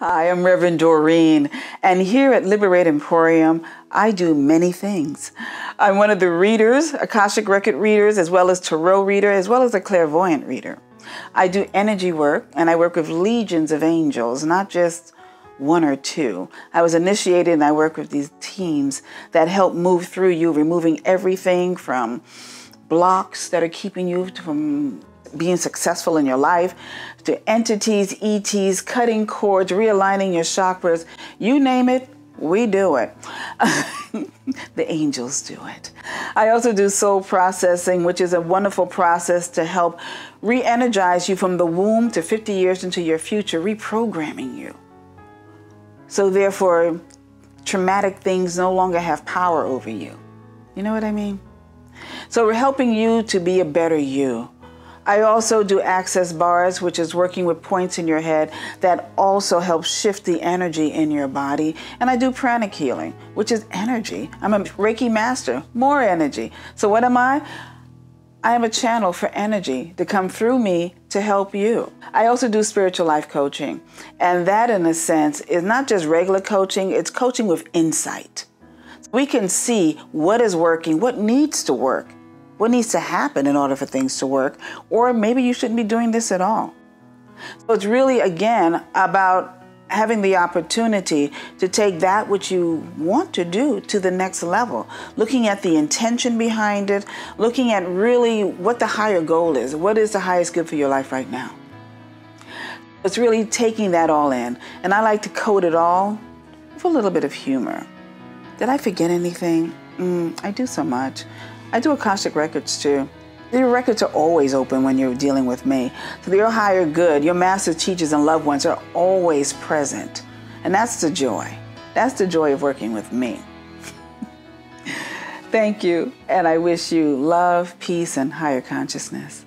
Hi, I'm Reverend Doreene, and here at Liberate Emporium, I do many things. I'm one of the readers, Akashic Record readers, as well as Tarot reader, as well as a clairvoyant reader. I do energy work, and I work with legions of angels, not just one or two. I was initiated and I work with these teams that help move through you, removing everything from blocks that are keeping you from being successful in your life, to entities, ETs, cutting cords, realigning your chakras, you name it, we do it. the angels do it. I also do soul processing, which is a wonderful process to help re energize you from the womb to 50 years into your future, reprogramming you. So, therefore, traumatic things no longer have power over you. You know what I mean? So, we're helping you to be a better you I also do access bars, which is working with points in your head that also helps shift the energy in your body. And I do pranic healing, which is energy. I'm a Reiki master, more energy. So what am I? I am a channel for energy to come through me to help you. I also do spiritual life coaching. And that, in a sense, is not just regular coaching, it's coaching with insight. We can see what is working, what needs to work, what needs to happen in order for things to work, or maybe you shouldn't be doing this at all. So it's really, again, about having the opportunity to take that which you want to do to the next level, looking at the intention behind it, looking at really what the higher goal is. What is the highest good for your life right now? It's really taking that all in. And I like to code it all with a little bit of humor. Did I forget anything? Mm, I do so much. I do Akashic Records too. Your records are always open when you're dealing with me. So your higher good, your master teachers and loved ones are always present. And that's the joy. That's the joy of working with me. Thank you. And I wish you love, peace, and higher consciousness.